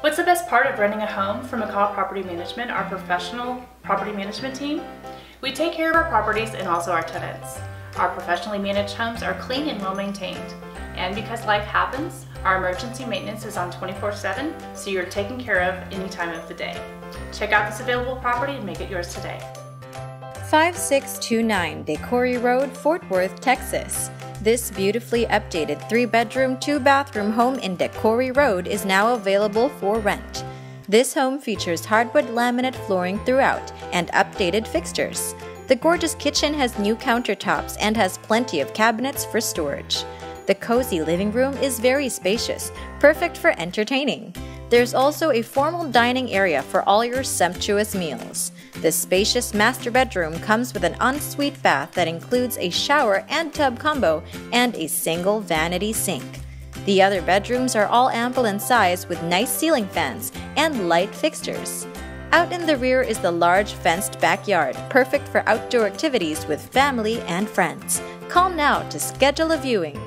What's the best part of renting a home from McCaw Property Management, our professional property management team? We take care of our properties and also our tenants. Our professionally managed homes are clean and well maintained. And because life happens, our emergency maintenance is on 24-7, so you're taken care of any time of the day. Check out this available property and make it yours today. 5629 De Cory Road, Fort Worth, Texas. This beautifully updated 3 bedroom, 2 bathroom home in De Cory Road is now available for rent. This home features hardwood laminate flooring throughout and updated fixtures. The gorgeous kitchen has new countertops and has plenty of cabinets for storage. The cozy living room is very spacious, perfect for entertaining. There's also a formal dining area for all your sumptuous meals. This spacious master bedroom comes with an ensuite bath that includes a shower and tub combo and a single vanity sink. The other bedrooms are all ample in size with nice ceiling fans and light fixtures. Out in the rear is the large fenced backyard, perfect for outdoor activities with family and friends. Call now to schedule a viewing.